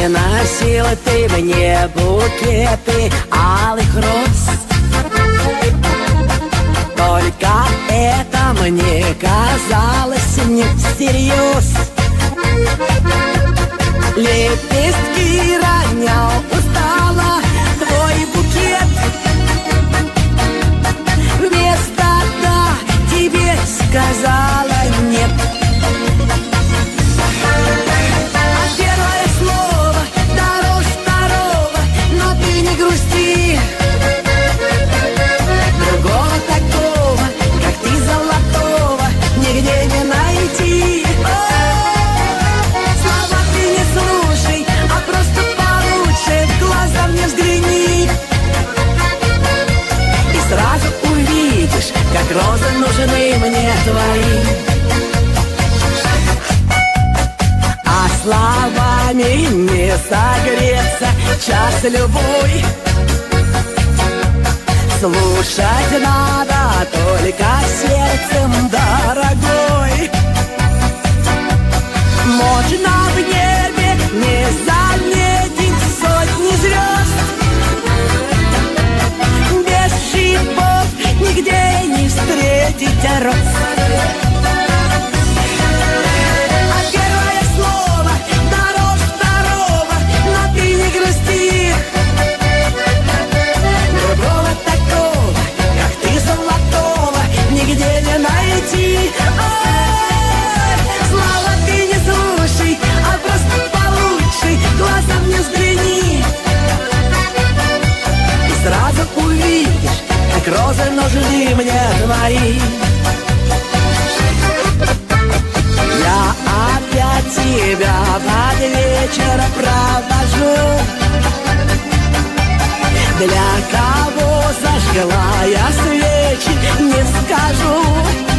Приносила ты мне букеты алых роз. Только это мне казалось не всерьез Лепестки ронял мне твои. А словами не согреться час любой. Слушать надо только сердцем, дорогой. Можно роз А первое слово дороже второго Но ты не такого, как ты золотого Нигде не найти Ой, Слова ты не слушай, а просто получше Глаза мне взгляни И сразу увидишь, как розы нужны мне твои. Я опять тебя под вечер провожу. Для кого зажгла я свечи, не скажу.